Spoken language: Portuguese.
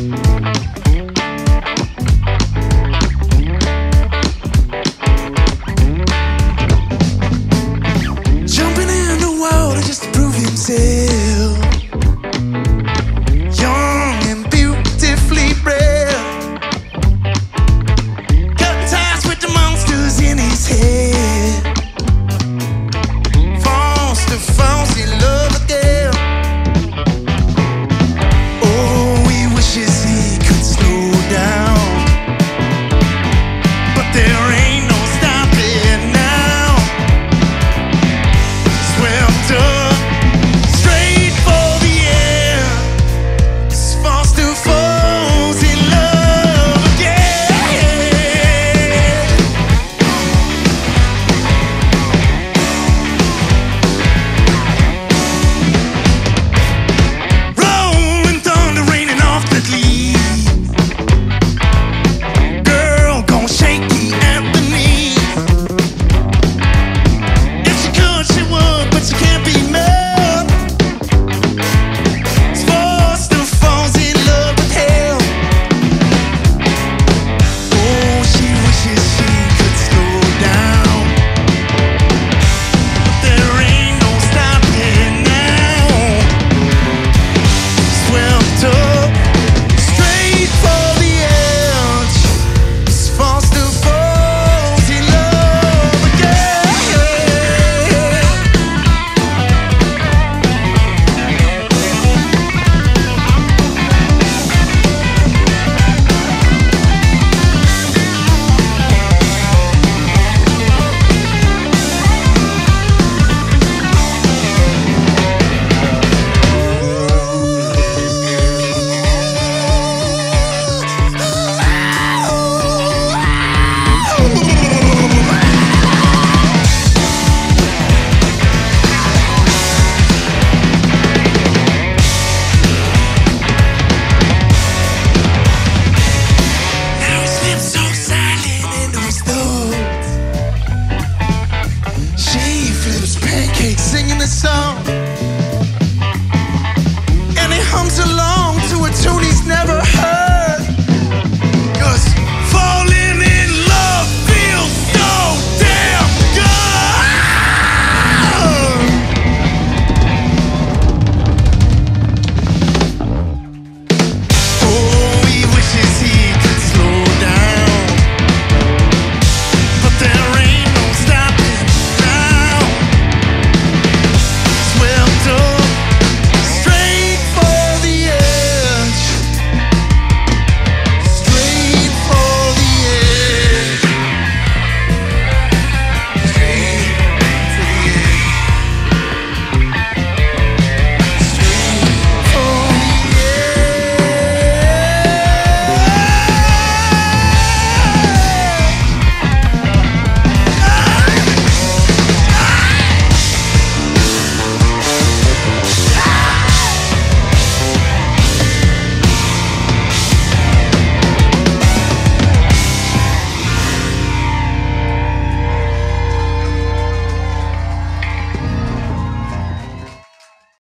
Música